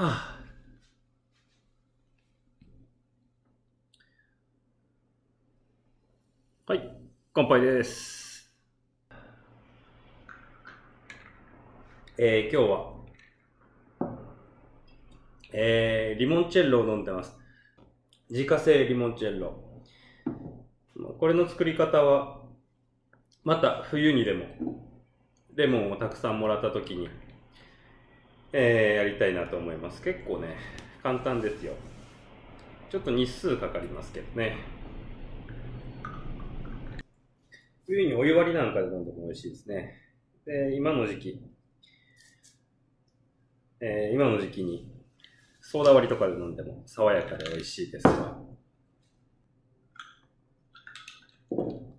はあ、はい、乾杯です。えー、今日は、えー、リモンチェッロを飲んでます。自家製リモンチェッロ。これの作り方は、また冬にでも、レモンをたくさんもらった時に、えー、やりたいなと思います。結構ね、簡単ですよ。ちょっと日数かかりますけどね。冬にお湯割りなんかで飲んでも美味しいですね。で、今の時期、えー、今の時期にソーダ割りとかで飲んでも爽やかで美味しいですが。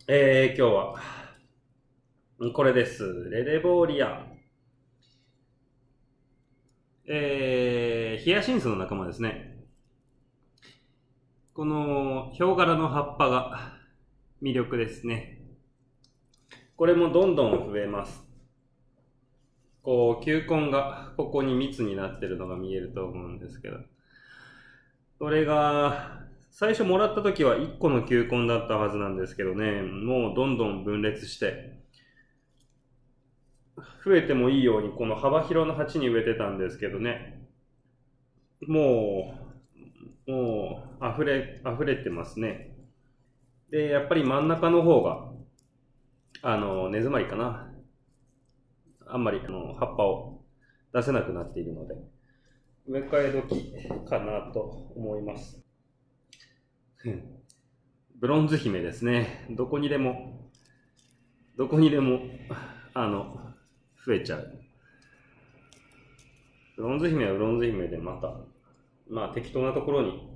えー、今日は、これです。レレボーリアン。えー、ヒヤシンスの仲間ですね。この、ヒョウ柄の葉っぱが魅力ですね。これもどんどん増えます。こう、球根がここに密になってるのが見えると思うんですけど。これが、最初もらった時は1個の球根だったはずなんですけどね、もうどんどん分裂して、増えてもいいようにこの幅広の鉢に植えてたんですけどね、もう、もう溢れ、溢れてますね。で、やっぱり真ん中の方が、あの、根詰まりかな。あんまりあの葉っぱを出せなくなっているので、植え替え時かなと思います。ブロンズ姫ですね。どこにでも、どこにでも、あの、増えちゃう。ブロンズ姫はブロンズ姫でまた、まあ適当なところに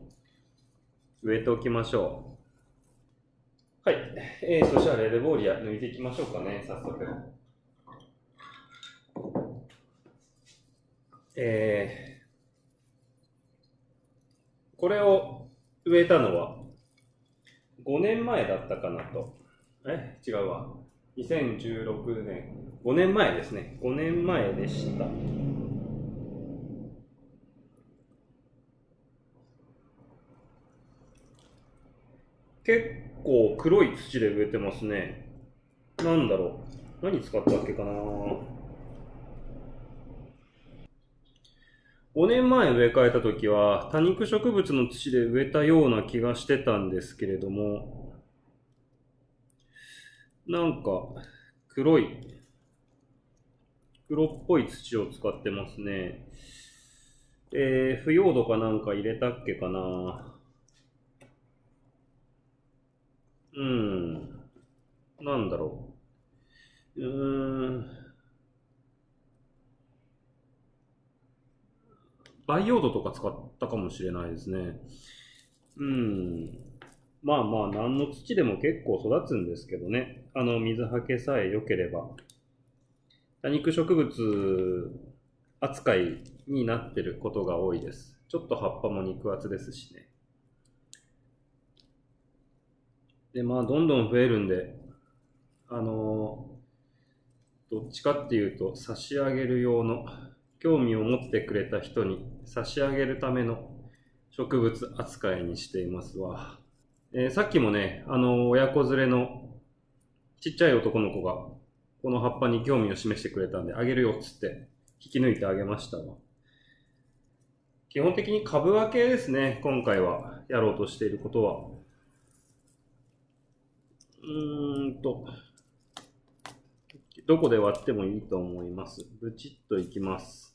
植えておきましょう。はい。えー、そしたらレデボーリア抜いていきましょうかね、早速。えー、これを植えたのは5年前だったかなと。え？違うわ。2016年。5年前ですね。5年前でした。結構黒い土で植えてますね。なんだろう。何使ったっけかな5年前植え替えた時は多肉植物の土で植えたような気がしてたんですけれども、なんか黒い、黒っぽい土を使ってますね。えー、腐葉土かなんか入れたっけかな。うん。なんだろう。うーん。培養土とか使ったかもしれないですね。うん。まあまあ、何の土でも結構育つんですけどね。あの、水はけさえ良ければ。多肉植物扱いになってることが多いです。ちょっと葉っぱも肉厚ですしね。で、まあ、どんどん増えるんで、あのどっちかっていうと、差し上げる用の興味を持ってくれた人に差し上げるための植物扱いにしていますわ。えー、さっきもね、あの、親子連れのちっちゃい男の子がこの葉っぱに興味を示してくれたんで、あげるよっつって引き抜いてあげましたわ。基本的に株分けですね、今回はやろうとしていることは。うーんと、どこで割ってもいいと思います。ブチッといきます。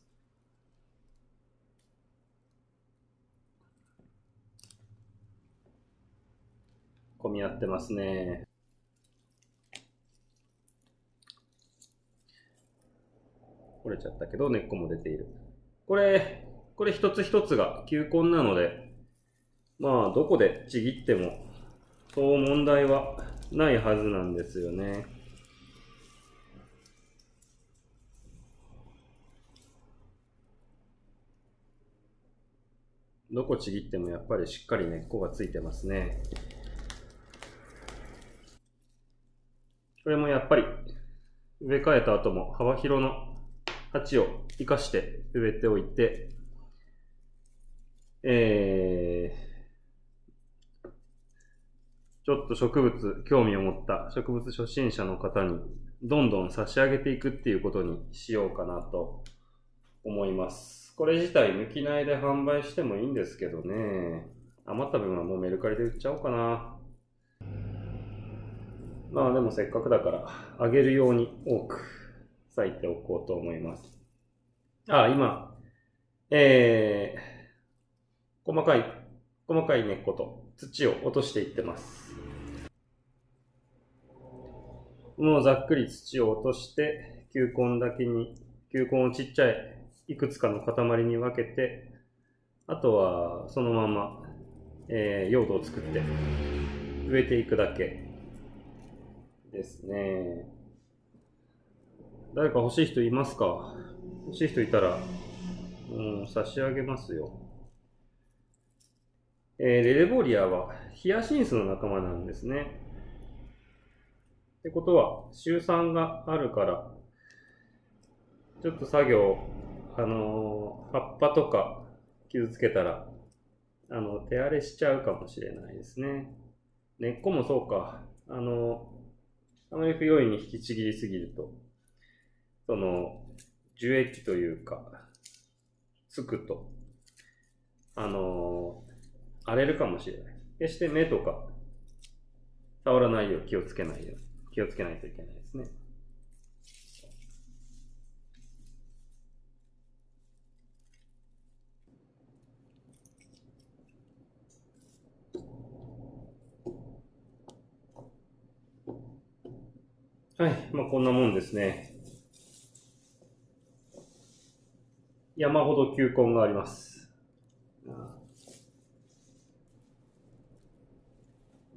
混み合ってますね。折れちゃったけど根っこも出ている。これ、これ一つ一つが球根なので、まあどこでちぎってもそう問題はないはずなんですよね。どこちぎってもやっぱりしっかり根っこがついてますね。これもやっぱり植え替えた後も幅広の鉢を生かして植えておいて、えー、ちょっと植物興味を持った植物初心者の方にどんどん差し上げていくっていうことにしようかなと思います。これ自体抜き苗で販売してもいいんですけどね。余った分はもうメルカリで売っちゃおうかな。まあでもせっかくだからあげるように多く咲いておこうと思います。あ、今、えー、細かい、細かい根っこと土を落としていってます。もうざっくり土を落として、球根だけに、球根をちっちゃいいくつかの塊に分けて、あとはそのまま、えー、用土を作って植えていくだけですね。誰か欲しい人いますか？欲しい人いたら、うん、差し上げますよ。えー、レレボリアはヒヤシンスの仲間なんですね。ってことは、週酸があるから、ちょっと作業、あのー、葉っぱとか傷つけたら、あの、手荒れしちゃうかもしれないですね。根っこもそうか。あのー、あまり不用意に引きちぎりすぎると、その、樹液というか、つくと、あのー、荒れるかもしれない。決して目とか、触らないよう気をつけないよう気をつけないといけないですね。はい。まあ、こんなもんですね。山ほど球根があります。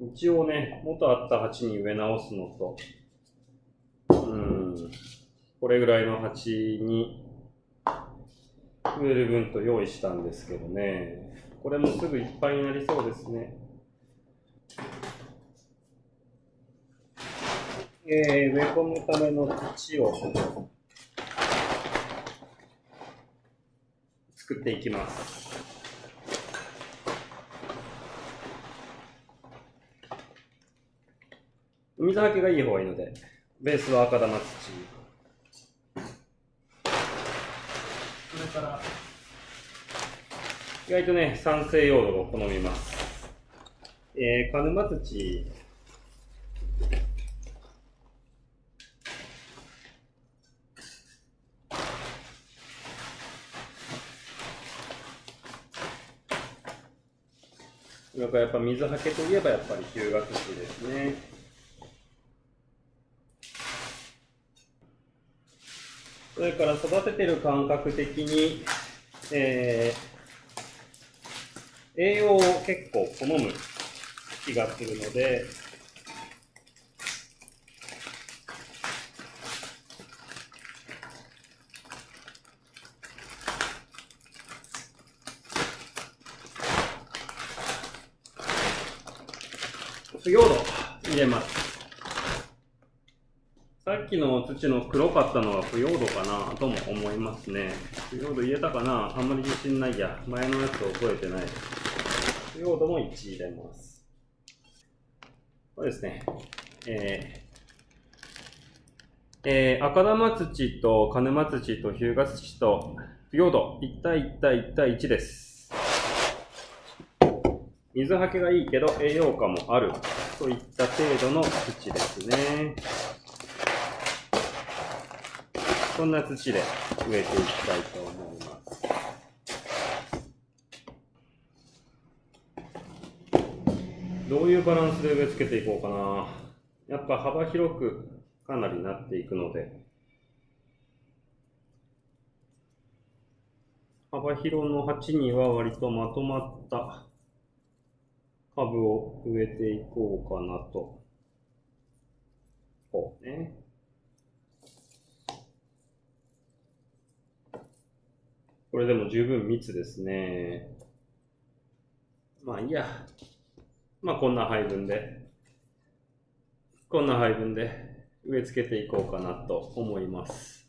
一応ね、元あった鉢に植え直すのと、うん、これぐらいの鉢に植える分と用意したんですけどね、これもすぐいっぱいになりそうですね。えー、植え込むための土を作っていきます。水はけがいい方がいいので、ベースは赤玉土。それから、意外とね、酸性用土を好みます。えー、鹿沼土やっぱ水はけといえばやっぱり日向土ですね。それから育ててる感覚的に、えー、栄養を結構好む気がするので、腐葉土入れます。さっきの土の黒かったのは腐葉土かなとも思いますね。腐葉土入れたかなあんまり自信ないや。前のやつを覚えてない。腐葉土も1入れます。これですね。えー、えー、赤玉土と鹿沼土と日向土と腐葉土1対1対1対1です。水はけがいいけど栄養価もあるといった程度の土ですね。こんな土で植えていきたいと思います。どういうバランスで植え付けていこうかな。やっぱ幅広くかなりなっていくので、幅広の鉢には割とまとまった株を植えていこうかなと。こうね。これでも十分密ですね。まあいいや。まあこんな配分で、こんな配分で植え付けていこうかなと思います。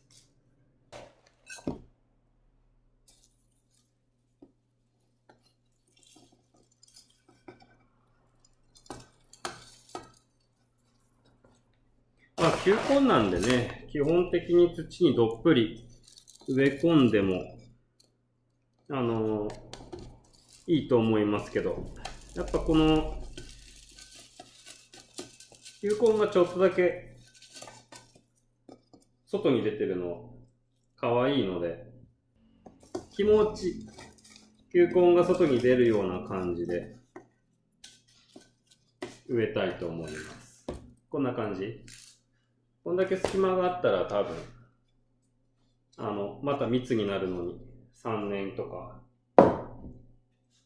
球根なんでね、基本的に土にどっぷり植え込んでも、あのいいと思いますけど、やっぱこの、球根がちょっとだけ外に出てるの可愛いので、気持ち、球根が外に出るような感じで植えたいと思います。こんな感じ。こんだけ隙間があったら多分、あの、また密になるのに3年とか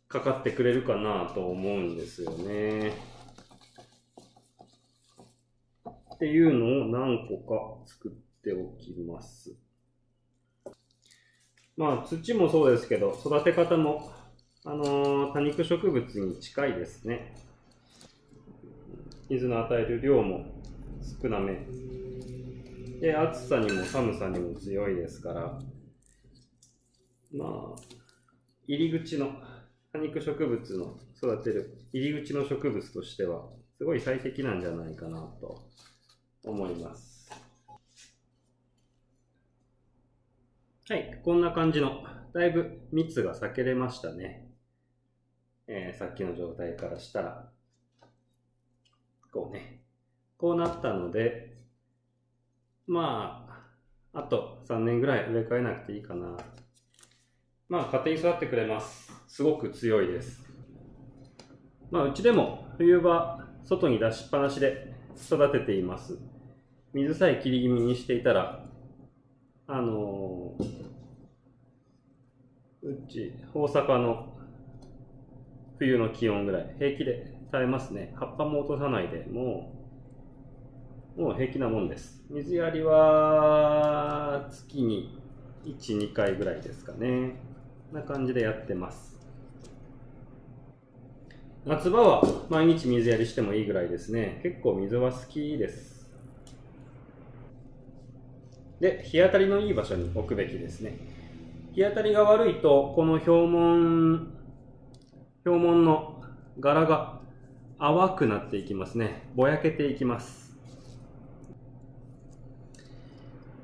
かかってくれるかなと思うんですよね。っていうのを何個か作っておきます。まあ土もそうですけど、育て方も、あのー、多肉植物に近いですね。水の与える量も少なめ。で、暑さにも寒さにも強いですから、まあ、入り口の多肉植物の育てる入り口の植物としては、すごい最適なんじゃないかなと思います。はい、こんな感じの、だいぶ蜜が避けれましたね。えー、さっきの状態からしたら、こうね、こうなったので、まあ、あと3年ぐらい植え替えなくていいかな。まあ、勝手に育ってくれます。すごく強いです。まあ、うちでも冬場、外に出しっぱなしで育てています。水さえ切り気味にしていたら、あのー、うち、大阪の冬の気温ぐらい平気で耐えますね。葉っぱも落とさないで、もう、もう平気なもんです。水やりは月に1、2回ぐらいですかね。な感じでやってます。夏場は毎日水やりしてもいいぐらいですね。結構水は好きです。で、日当たりのいい場所に置くべきですね。日当たりが悪いと、この表門、表門の柄が淡くなっていきますね。ぼやけていきます。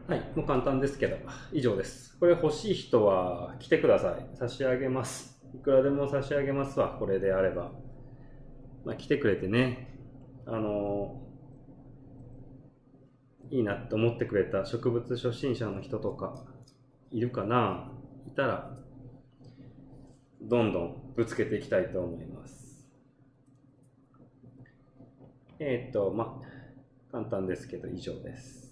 はい、もう簡単ですけど、以上です。これ欲しい人は来てください。差し上げます。いくらでも差し上げますわ、これであれば。まあ、来てくれてね、あのいいなって思ってくれた植物初心者の人とかいるかないたら、どんどんぶつけていきたいと思います。えっ、と、まあ、簡単ですけど以上です。